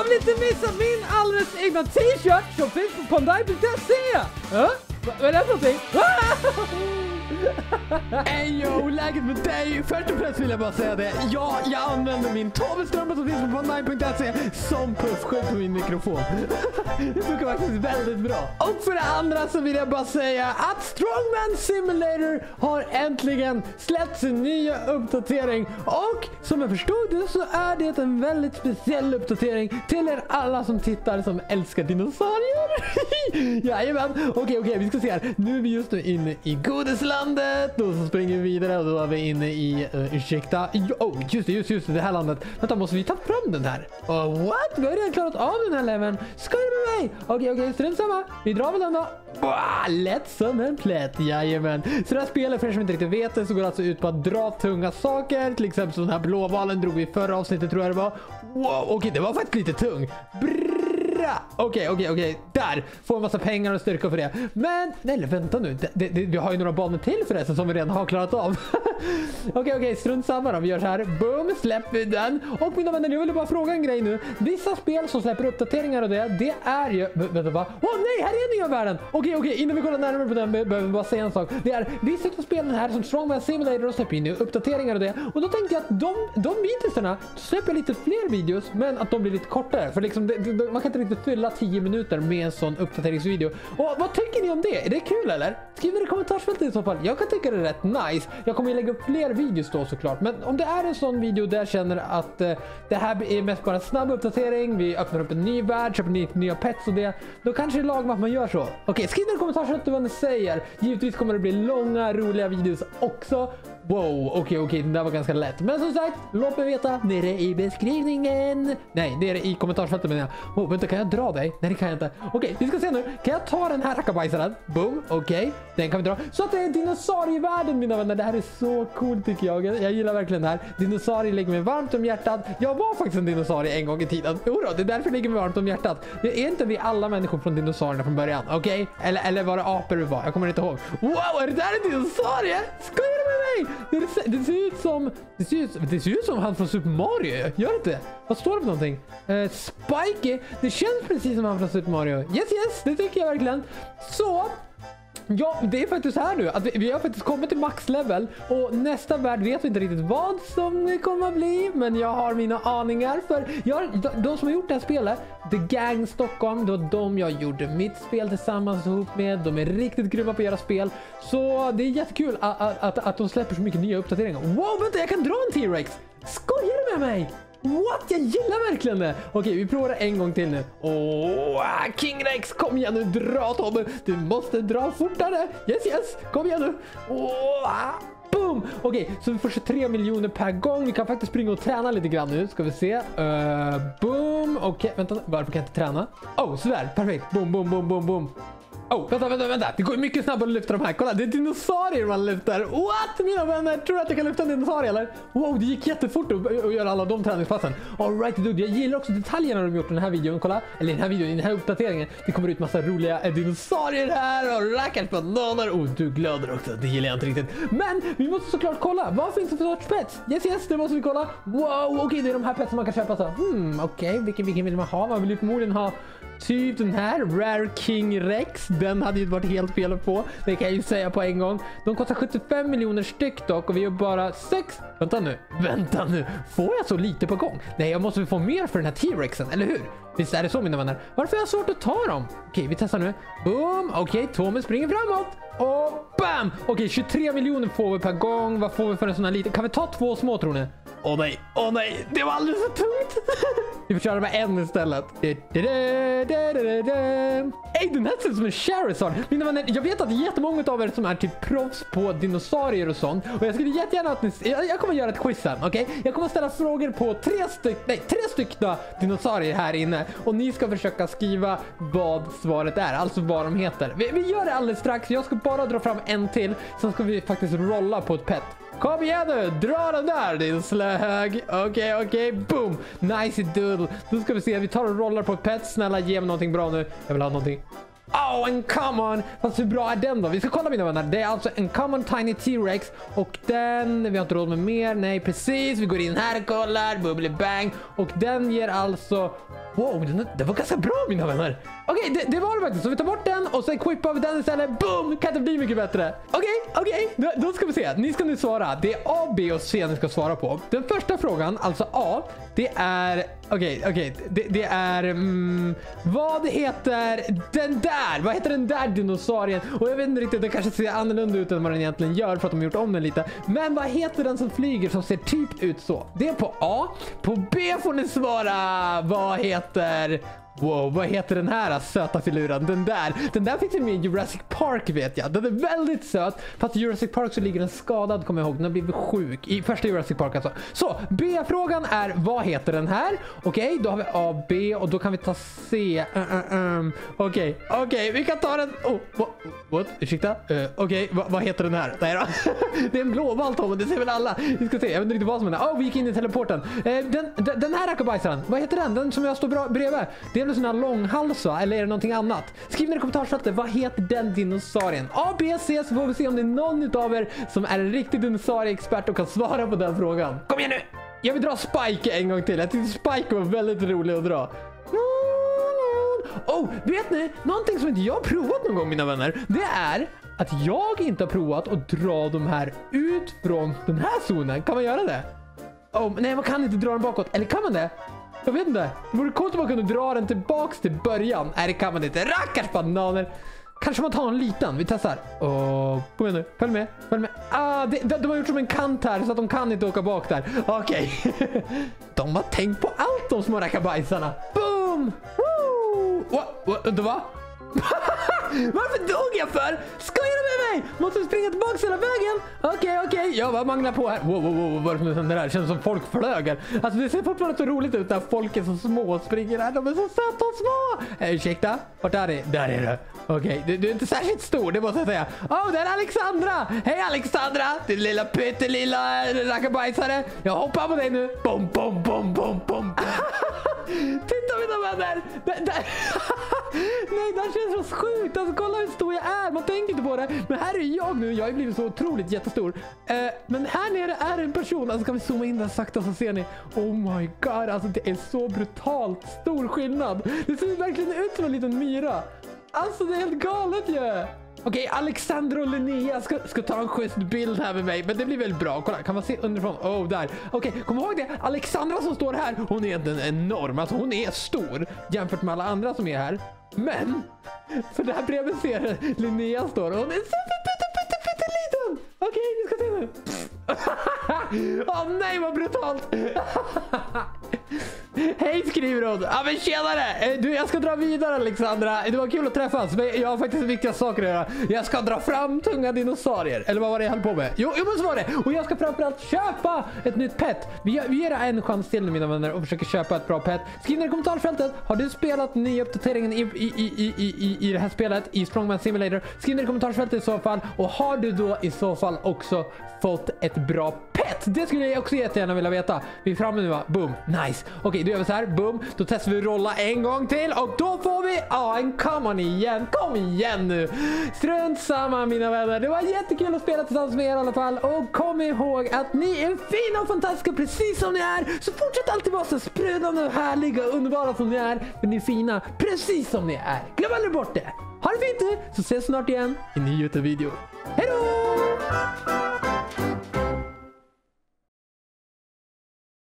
Jag vill inte missa min alldeles egna t-shirt som finns på Pondai.se. Ja? Vad är det för någonting? Ey yo, läget med dig? Först och främst vill jag bara säga det. Ja, jag använder min tavelstrumpa som finns på online.se som puffskydd på min mikrofon. Det funkar faktiskt väldigt bra. Och för det andra så vill jag bara säga att Strongman Simulator har äntligen släppt sin nya uppdatering. Och som jag förstod det så är det en väldigt speciell uppdatering till er alla som tittar som älskar dinosaurier. Jajamän, okej okej vi ska se här. Nu är vi just nu inne i godislandet och så springer vi vidare och då är vi inne i, uh, ursäkta, oh, just det, just, just det, det här landet. Vänta, måste vi ta fram den här? Oh, what? Vi har redan klarat av den här leveln. Skojar du med mig? Okej, okej, strunt samma. Vi drar väl den då. Lätt som en plätt, jajamän. Så det här spelet, för er som inte riktigt vet det, så går det alltså ut på att dra tunga saker. Till exempel så den här blåvalen drog vi i förra avsnittet tror jag det var. Wow, okej, det var faktiskt lite tung. Hurra! Okej, okej, okej. Där! Får en massa pengar och styrka för det. Men, nej vänta nu. Det, det, det, vi har ju några banor till förresten som vi redan har klarat av. Okej, okej, strunt samma då. Vi gör så här. Boom, släpper vi den. Och mina vänner, jag vill bara fråga en grej nu. Vissa spel som släpper uppdateringar och det, det är ju... Vänta, va? Åh nej, här är nya världen! Okej, okej, innan vi kollar närmare på den behöver vi bara säga en sak. Det är vissa av spelen här som Strongman Simulator och släpper in nu uppdateringar och det. Och då tänkte jag att de, de videosarna släpper lite fler videos, men att de blir lite kortare. För liksom, det, det, man kan inte riktigt fylla 10 minuter med en sån uppdateringsvideo. Och vad tycker ni om det? Är det kul eller? Skriv det i kommentarsfältet i så fall. Jag kan tycka det är rätt nice. Jag kommer lägga lägger upp fler videos då såklart. Men om det är en sån video där jag känner att eh, det här är mest bara en snabb uppdatering. Vi öppnar upp en ny värld, köper ny, nya pets och det. Då kanske det är lagom att man gör så. Okej, skriv i kommentarsfältet vad ni säger. Givetvis kommer det bli långa roliga videos också. Wow, okej, okej, den där var ganska lätt. Men som sagt, låt mig veta nere i beskrivningen. Nej, nere i kommentarsfältet menar jag. Oh, vänta, kan jag dra dig? Nej, det kan jag inte. Okej, vi ska se nu. Kan jag ta den här rackabajsaren? Boom, okej. Den kan vi dra. Så att det är dinosaurievärlden mina vänner. Det här är så coolt tycker jag. Jag gillar verkligen det här. Dinosaurier ligger mig varmt om hjärtat. Jag var faktiskt en dinosaurie en gång i tiden. Jo då, det är därför det ligger mig varmt om hjärtat. Det är inte vi alla människor från dinosaurierna från början? Okej? Eller, eller var det apor vi var? Jag kommer inte ihåg. Wow, är det där en dinosaurie? Skojar du med mig? Det, det, det ser ut som... Det ser ut, det ser ut som han från Super Mario. Gör det inte? Vad står det för någonting? Uh, Spikey. Det känns precis som han från Super Mario. Yes, yes, det tycker jag verkligen. Så, Ja, det är faktiskt här nu. Att vi, vi har faktiskt kommit till maxlevel och nästa värld vet vi inte riktigt vad som kommer att bli. Men jag har mina aningar för jag, de, de som har gjort det här spelet, The Gang Stockholm, det var de jag gjorde mitt spel tillsammans ihop med. De är riktigt grymma på att göra spel. Så det är jättekul att, att, att, att de släpper så mycket nya uppdateringar. Wow, vänta, jag kan dra en T-Rex! Skojar du med mig? What? Jag gillar verkligen det! Okej, vi provar en gång till nu. Åh, King Rex, kom igen nu, dra Tobbe! Du måste dra fortare! Yes, yes, kom igen nu! Åh, ah, boom! Okej, så vi får 23 miljoner per gång. Vi kan faktiskt springa och träna lite grann nu, ska vi se. Uh, boom! Okej, vänta, varför kan jag inte träna? Oh, sådär, perfekt. Boom, boom, boom, boom, boom. Oh, vänta, vänta, vänta. Det går mycket snabbare att lyfta de här. Kolla, det är dinosaurier man lyfter. What, mina vänner? Tror du att jag kan lyfta en dinosaurie eller? Wow, det gick jättefort att att göra alla de träningspassen. Alright dude, jag gillar också detaljerna de gjort i den här videon. Kolla, eller i den här videon, i den här uppdateringen. Det kommer ut massa roliga dinosaurier här och rackars bananer. Oh, du glöder också. Det gillar jag inte riktigt. Men vi måste såklart kolla. Vad finns det för sorts pets? Yes, yes, det måste vi kolla. Wow, okej, det är de här petsen man kan köpa så. Hmm, okej, vilken, vilken vill man ha? Man vill ju förmodligen ha Typ den här, Rare King Rex. Den hade ju varit helt fel på. Det kan jag ju säga på en gång. De kostar 75 miljoner styck dock och vi har bara 6. Vänta nu, vänta nu. Får jag så lite på gång? Nej, jag måste få mer för den här T-Rexen, eller hur? Visst är det så mina vänner? Varför har jag svårt att ta dem? Okej, vi testar nu. Boom! Okej, Tommy springer framåt. Och bam! Okej, 23 miljoner får vi per gång. Vad får vi för en sån här liten? Kan vi ta två små tror ni? Åh nej, åh nej, det var alldeles för tungt. vi får köra med en istället. Ey, den här ser ut som en Charizard. Mina vänner, jag vet att det är jättemånga av er som är typ proffs på dinosaurier och sånt. Och jag skulle jättegärna att ni... Jag, jag kommer göra ett quiz sen, okej? Jag kommer ställa frågor på tre styck, nej, tre stycken dinosaurier här inne. Och ni ska försöka skriva vad svaret är, alltså vad de heter. Vi, vi gör det alldeles strax. Jag ska bara dra fram en till. Sen ska vi faktiskt rolla på ett pet. Kom igen nu, dra den där din slög. Okej, okej, boom. Nice doodle. Då ska vi se, vi tar och rollar på ett pet. Snälla ge mig någonting bra nu. Jag vill ha någonting. Oh, en common! Fast hur bra är den då? Vi ska kolla mina vänner. Det är alltså en common tiny T-Rex och den, vi har inte råd med mer. Nej, precis. Vi går in här och kollar. Bubbly bang. Och den ger alltså Wow, den, den var ganska bra mina vänner. Okej, det, det var det faktiskt. Så vi tar bort den och så equipar vi den istället. Boom! Kan inte bli mycket bättre. Okej, okej. Då, då ska vi se. Ni ska nu svara. Det är A, B och C ni ska svara på. Den första frågan, alltså A, det är... Okej, okej. Det, det är... Mm, vad heter den där? Vad heter den där dinosaurien? Och jag vet inte riktigt, den kanske ser annorlunda ut än vad den egentligen gör för att de har gjort om den lite. Men vad heter den som flyger som ser typ ut så? Det är på A. På B får ni svara. Vad heter... Wow, vad heter den här söta filuren? Den där. Den där finns ju med i Jurassic Park vet jag. Den är väldigt söt. Fast i Jurassic Park så ligger den skadad kommer jag ihåg. Den har blivit sjuk. I första Jurassic Park alltså. Så, B-frågan är vad heter den här? Okej, okay, då har vi A, B och då kan vi ta C. Uh, uh, um. Okej, okay, okej, okay, vi kan ta den. Oh, what? what? Ursäkta? Uh, okej, okay, Va, vad heter den här? Nej då. det är en blåval Tom, det ser väl alla. Vi ska se, jag vet inte riktigt vad som är Åh, oh, vi gick in i teleporten. Uh, den, den, den här rackabajsaren, vad heter den? Den som jag står bra, bredvid. Det är du sån här långhalsa eller är det någonting annat? Skriv ner i kommentarsfältet, vad heter den dinosaurien? A, B, C så får vi se om det är någon av er som är en riktig dinosaurieexpert och kan svara på den frågan. Kom igen nu! Jag vill dra Spike en gång till. Jag tyckte Spike var väldigt rolig att dra. Oh, vet ni? Någonting som inte jag har provat någon gång mina vänner. Det är att jag inte har provat att dra de här ut från den här zonen. Kan man göra det? Oh, nej, man kan inte dra dem bakåt. Eller kan man det? Jag vet inte. Det vore coolt om man kunde dra den tillbaks till början. Nej, det kan man inte. Rackars bananer. Kanske man tar en liten. Vi testar. Oh, kom igen nu. Följ med. Följ med. Ah, det, de, de har gjort som en kant här så att de kan inte åka bak där. Okej. Okay. de har tänkt på allt de små rackabajsarna. Boom! Woo! What? What? Va? Varför dog jag för? Skojar du mig? Måste springa tillbaka hela vägen? Okej, okay, okej. Okay. Jag bara manglar på här. Wow, wow, wow. Vad är det som händer här? Det känns som folk flög här. Alltså det ser fortfarande så roligt ut när folk är så små och springer här. De är så söta och små. Eh, ursäkta? Vart är det? Där är du. Okej, okay. du, du, är inte särskilt stor, det måste jag säga. Åh, oh, det är Alexandra! Hej Alexandra! Din lilla pyttelilla rackabajsare. Jag hoppar på dig nu. Bom, bom, bom, bom, bom. Titta mina vänner! Nej, det här känns så sjukt. Alltså, kolla hur stor jag är. Man tänker inte på det. Men här är jag nu. Jag har blivit så otroligt jättestor. Eh, men här nere är en person. Alltså kan vi zooma in där sakta så ser ni. Oh my god, alltså det är så brutalt stor skillnad. Det ser verkligen ut som en liten myra. Alltså det är helt galet ju. Yeah. Okej, okay, Alexander och Linnea ska, ska ta en schysst bild här med mig. Men det blir väl bra. Kolla, kan man se underifrån? Oh, där. Okej, okay, kom ihåg det. Alexandra som står här, hon är egentligen enorm. Alltså hon är stor jämfört med alla andra som är här. Men, för där bredvid ser Linnea står och hon är pytteliten. Okej, okay, vi ska se nu. Åh oh, nej, vad brutalt. Hej skriver hon. Ja men tjenare! Eh, du jag ska dra vidare Alexandra. Det var kul att träffas men jag har faktiskt viktiga saker att göra. Jag ska dra fram tunga dinosaurier. Eller vad var det jag höll på med? Jo, jo men så var det. Och jag ska framförallt köpa ett nytt pet. Vi, vi ger en chans till nu mina vänner och försöker köpa ett bra pet. Skriv ner i kommentarsfältet. Har du spelat nya uppdateringen i, i, i, i, i, i det här spelet i Strongman Simulator? Skriv ner i kommentarsfältet i så fall. Och har du då i så fall också fått ett bra pet? Det skulle jag också jättegärna vilja veta. Vi är framme nu va? Boom. Nice. Okej, okay, då gör vi så här. Boom. Då testar vi rolla en gång till och då får vi ja, en common igen. Kom igen nu. Strunt samma mina vänner. Det var jättekul att spela tillsammans med er i alla fall. Och kom ihåg att ni är fina och fantastiska precis som ni är. Så fortsätt alltid vara så sprudlande, härliga och underbara som ni är. För ni är fina precis som ni är. Glöm aldrig bort det. Ha det fint nu så ses snart igen i en ny Youtube-video. Hej då!